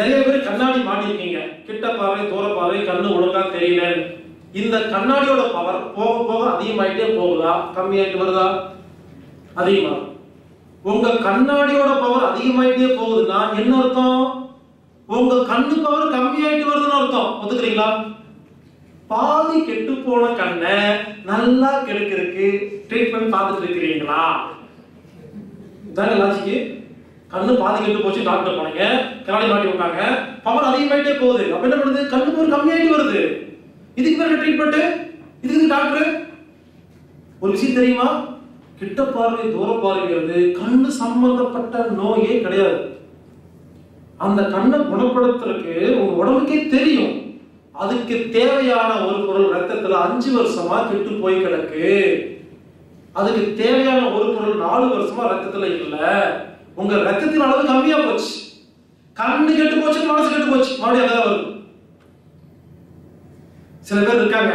நிறைய பேர் கண்ணாடி மாட்டிருக்கீங்க. கிட்ட பார்வை தூர பார்வை கண்ணு ஒழுங்கா தெரியல. இந்த கண்ணாடியோட பவர் போக போக அதிகமாயிட்டே போகுதா? கம்மியாயிட்டு வருதா? அதிகமா. உங்க கண்ணாடியோட பவர் அதிகமாயிட்டே போகுதுன்னா என்ன அர்த்தம்? உங்க கண்ணு பவர் கம்மியாயிட்டு வருதுன்னு அர்த்தம். ஒத்துக்கிறீங்களா? பாதி கெட்டு போன கண்ணை நல்லா கெடுக்கிறதுக்கு ட்ரீட்மெண்ட் பார்த்துட்டு இருக்கிறீங்களா? தானே லாஜிக்கு கண்ணு பாதி கெட்டு போச்சு டாக்டர் போனீங்க. கண்ணாடி மாட்டி விட்டாங்க பவர் அதிகமாயிட்டே போகுது. அப்ப என்ன பண்ணுது? கண்ணு பவர் கம்மியாயிட்டு வருது. இதுக்கு பேர் ட்ரீட்மெண்ட் இதுக்கு டாக்டர் ஒரு விஷயம் தெரியுமா? கிட்ட பார்வை தூர பார்வைங்கிறது கண்ணு சம்பந்தப்பட்ட நோயே கிடையாது. அந்த கண்ணை குணப்படுத்துறதுக்கு உங்க உடம்புக்கே தெரியும். அதுக்கு தேவையான ஒரு பொருள் ரத்தத்துல அஞ்சு வருஷமா கெட்டு போய் கிடக்கு. அதுக்கு தேவையான ஒரு பொருள் நாலு வருஷமா ரத்தத்துல இல்லை. உங்க ரத்தத்தின் அளவு கம்மியா போச்சு. கண்ணு கெட்டு போச்சு மனசு கெட்டு போச்சு. மறுபடியும் அதான் சில பேர் இருக்காங்க.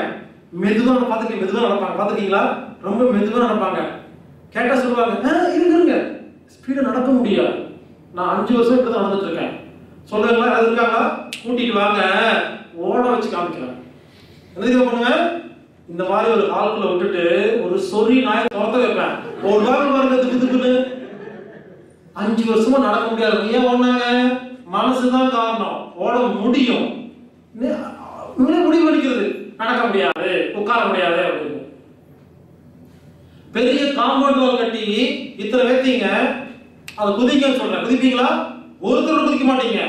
மெதுவா பார்த்துக்க மெதுவா நடப்பாங்க. பார்த்துக்கீங்களா ரொம்ப மெதுவா நடப்பாங்க. கேட்டா சொல்லுவாங்க இருங்க இருங்க. ஸ்பீடா நடக்க முடியாது நான் அஞ்சு வருஷம் இப்படி தான் நடந்துட்டு இருக்கேன் சொல்லுங்களா யாராவது இருக்காங்களா? கூட்டிட்டு வாங்க. ஓட வச்சு காமிக்கிறேன். என்ன பண்ணுவேன் இந்த மாதிரி ஒரு ஆளுக்குள்ள விட்டுட்டு ஒரு சொறி நாயை துரத்த வைப்பேன். ஒரு வாரம் பாருங்க திக்கு திக்குன்னு. அஞ்சு வருஷமா நடக்க முடியாது. ஏன் ஓடினாங்க மனசுதான் காரணம். ஓட முடியும். இவனே முடிவு அடிக்கிறது நடக்க முடியாது. உட்கார முடியாது அப்படின்னு. பெரிய காம்பவுண்ட் வால் கட்டி இத்தனை வைத்தீங்க அதை குதிக்கன்னு சொல்றேன். குதிப்பீங்களா? ஒருத்தர் குதிக்க மாட்டீங்க.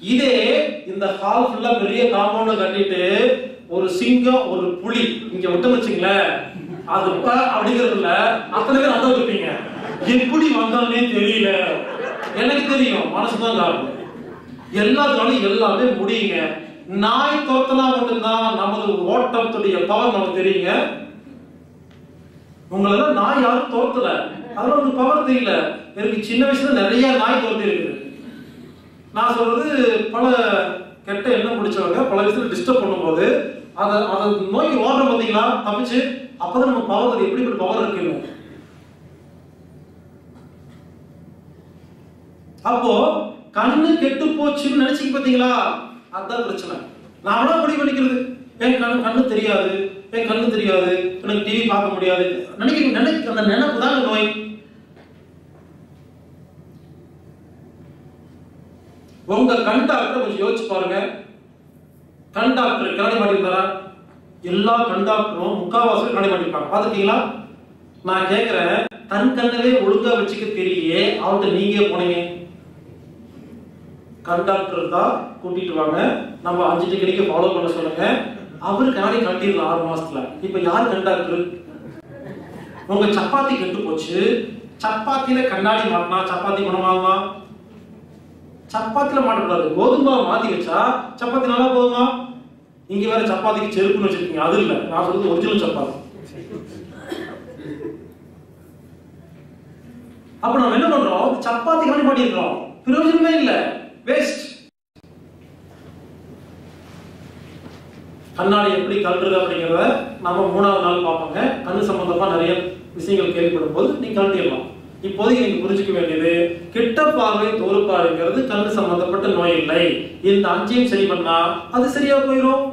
இதே இந்த ஹால் ஃபுல்லா பெரிய காம்பவுண்ட் கட்டிட்டு ஒரு சிங்கம் ஒரு புலி. இங்க விட்டு வச்சுங்களேன். அது அப்படிங்கிறதுல அத்தனை பேர் அதான் இருப்பீங்க எப்படி வந்தாலே தெரியல. எனக்கு தெரியும் மனசுதான் காரணம் எல்லாத்தாலும் எல்லாமே முடியுங்க. நாய் துரத்தனா மட்டும்தான் நமது ஓட்டத்துடைய பவர் நமக்கு தெரியுங்க. உங்களெல்லாம் நாய் யாரும் துரத்தல அதெல்லாம் ஒரு பவர் தெரியல. எனக்கு சின்ன வயசுல நிறைய நாய் துரத்தி இருக்குது நான் சொல்றது பல கெட்ட எண்ணம் பிடிச்சவங்க பல விஷயத்துல டிஸ்டர்ப் பண்ணும்போது அதை அதை நோக்கி ஓடுற பார்த்தீங்களா தப்பிச்சு அப்பதான் நம்ம பவர் எப்படி எப்படிப்பட்ட பவர் இருக்குன்னு. அப்போ கண்ணு கெட்டு போச்சுன்னு நினைச்சுக்க பாத்தீங்களா அதுதான் பிரச்சனை. நாமளா முடிவு பண்ணிக்கிறது? என் கண்ணு கண்ணு தெரியாது. என் கண்ணு தெரியாது. எனக்கு டிவி பார்க்க முடியாது. நினைக்கிறீங்க நினைக்க அந்த நினைப்பு தான் நோய். உங்க கண் டாக்டர் கொஞ்சம் யோசிச்சு பாருங்க. கண் டாக்டர் கண்ணாடி மாட்டிருந்தாரா எல்லா கண் டாக்டரும் முக்காவாசி கண்ணாடி மாட்டிருப்பாங்க பாத்துட்டீங்களா நான் கேட்கிறேன் தன் கண்ணவே ஒழுங்கா வச்சுக்க தெரியலையே. அவர்கிட்ட நீங்க போனீங்க. கண்டாக்டர் தான் கூட்டிட்டு வாங்க. நம்ம அஞ்சு டிகிரிக்கு ஃபாலோ பண்ண சொல்லுங்க. அவரு கண்ணாடி கட்டிடலாம் ஆறு மாசத்துல. இப்ப யார் கண்டாக்டர்? உங்க சப்பாத்தி கெட்டு போச்சு. சப்பாத்தியில கண்ணாடி மாட்டினா சப்பாத்தி குணமாகுமா? சப்பாத்தில மாட்டக்கூடாது. கோதுமை மாத்தி வச்சா சப்பாத்தி நல்லா போகுமா? இங்க வேற சப்பாத்திக்கு செருப்புன்னு வச்சிருக்கீங்க. அது இல்ல. நான் சொல்றது ஒரிஜினல் சப்பாத்தி. அப்ப நம்ம என்ன பண்றோம்? சப்பாத்தி கண்ணாடி மாட்டிருக்கிறோம். பிரயோஜனமே இல்லை. வேஸ்ட் கண்ணாடி எப்படி கழட்டுறது அப்படிங்கிறத நம்ம மூணாவது நாள் பார்ப்போங்க. கண்ணு சம்பந்தமா நிறைய விஷயங்கள் கேள்விப்படும் போது நீ கழட்டிடலாம். இப்போதைக்கு நீங்க புரிஞ்சுக்க வேண்டியது கிட்ட பார்வை தோறு பார்வைங்கிறது கண்ணு சம்பந்தப்பட்ட நோய் இல்லை. இந்த அஞ்சையும் சரி பண்ணா அது சரியா போயிடும்